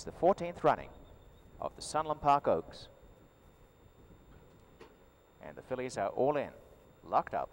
It's the 14th running of the Sunland Park Oaks. And the fillies are all in, locked up.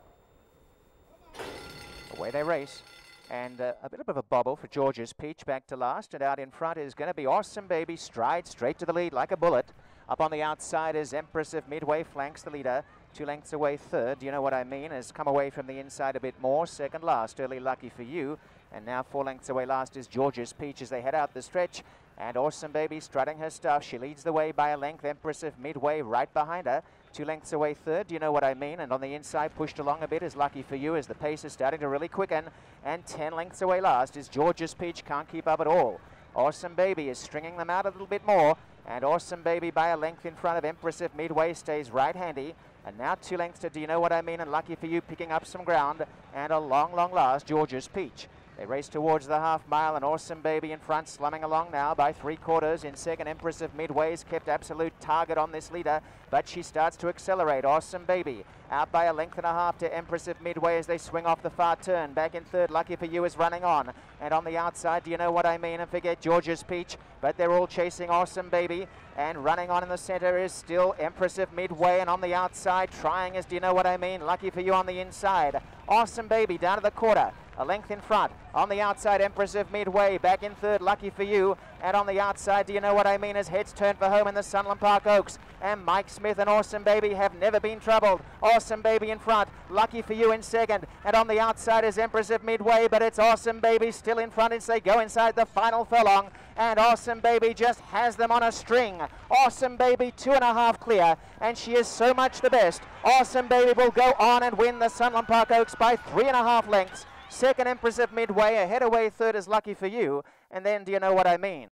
Away they race. And uh, a bit of a bobble for George's Peach back to last. And out in front is going to be Awesome Baby. Stride straight to the lead like a bullet. Up on the outside is Empress of Midway, flanks the leader. Two lengths away third. Do you know what I mean? Has come away from the inside a bit more. Second last, early lucky for you. And now four lengths away last is George's Peach as they head out the stretch. And Awesome Baby strutting her stuff. She leads the way by a length. Empress of Midway right behind her. Two lengths away third, do you know what I mean? And on the inside, pushed along a bit is lucky for you as the pace is starting to really quicken. And 10 lengths away last is George's Peach, can't keep up at all. Awesome Baby is stringing them out a little bit more. And Awesome Baby by a length in front of Empress of Midway stays right handy. And now two lengths to Do You Know What I Mean and Lucky For You picking up some ground. And a long, long last, George's Peach. They race towards the half mile, an awesome baby in front, slumming along now by three quarters. In second, Empress of Midway's kept absolute target on this leader, but she starts to accelerate. Awesome baby out by a length and a half to Empress of Midway as they swing off the far turn. Back in third, Lucky for You is running on. And on the outside, do you know what I mean? And forget George's Peach, but they're all chasing Awesome Baby. And running on in the center is still Empress of Midway. And on the outside, trying is, do you know what I mean? Lucky for You on the inside. Awesome Baby down to the quarter. A length in front. On the outside, Empress of Midway. Back in third, lucky for you. And on the outside, do you know what I mean? As heads turn for home in the Sunland Park Oaks. And Mike Smith and Awesome Baby have never been troubled. Awesome Baby in front. Lucky for you in second. And on the outside is Empress of Midway. But it's Awesome Baby still in front as they go inside the final furlong. And Awesome Baby just has them on a string. Awesome Baby two and a half clear. And she is so much the best. Awesome Baby will go on and win the Sunland Park Oaks by three and a half lengths. Second Empress of Midway, ahead away third is lucky for you. And then do you know what I mean?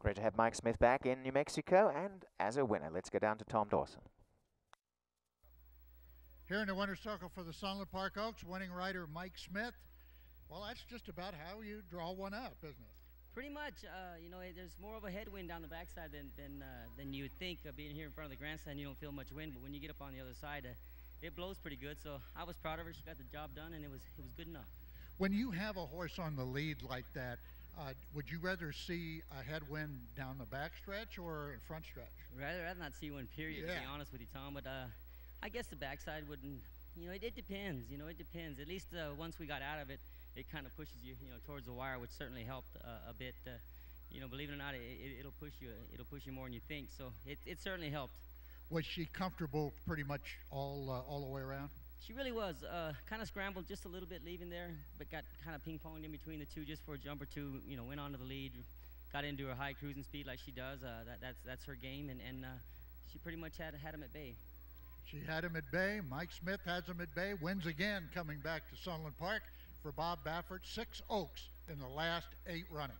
Great to have Mike Smith back in New Mexico and as a winner. Let's go down to Tom Dawson. Here in the winner's circle for the Sunland Park Oaks, winning rider Mike Smith. Well, that's just about how you draw one up, isn't it? Pretty much. Uh, you know, there's more of a headwind down the backside than than, uh, than you would think. Uh, being here in front of the grandstand, you don't feel much wind, but when you get up on the other side, uh, it blows pretty good. So I was proud of her. She got the job done, and it was it was good enough. When you have a horse on the lead like that, uh, would you rather see a headwind down the backstretch or front stretch? Rather, rather not see one. Period. Yeah. To be honest with you, Tom, but uh, I guess the backside wouldn't. You know, it, it depends. You know, it depends. At least uh, once we got out of it, it kind of pushes you, you know, towards the wire, which certainly helped uh, a bit. Uh, you know, believe it or not, it, will push you. It'll push you more than you think. So it, it certainly helped. Was she comfortable pretty much all uh, all the way around? She really was. Uh, kind of scrambled just a little bit leaving there, but got kind of ping-ponged in between the two just for a jump or two. You know, went on to the lead, got into her high cruising speed like she does. Uh, that, that's that's her game, and and she pretty much had had him at bay. She had him at bay. Mike Smith has him at bay. Wins again coming back to Sunland Park for Bob Baffert. Six Oaks in the last eight running.